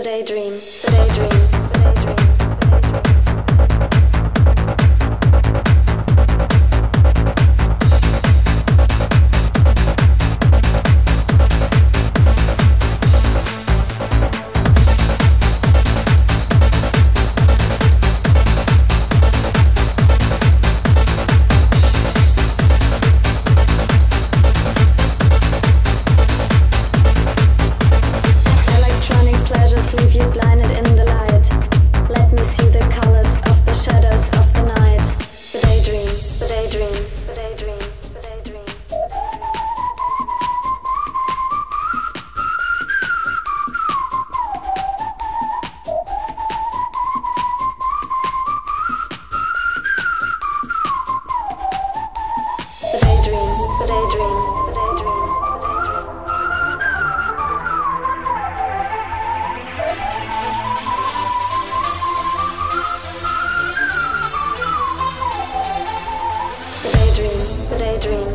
The daydream, the daydream. Electronic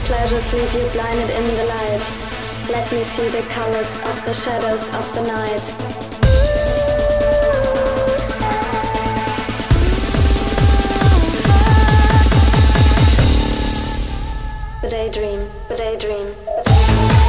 pleasures leave you blinded in the light. Let me see the colors of the shadows of the night. daydream, daydream. daydream.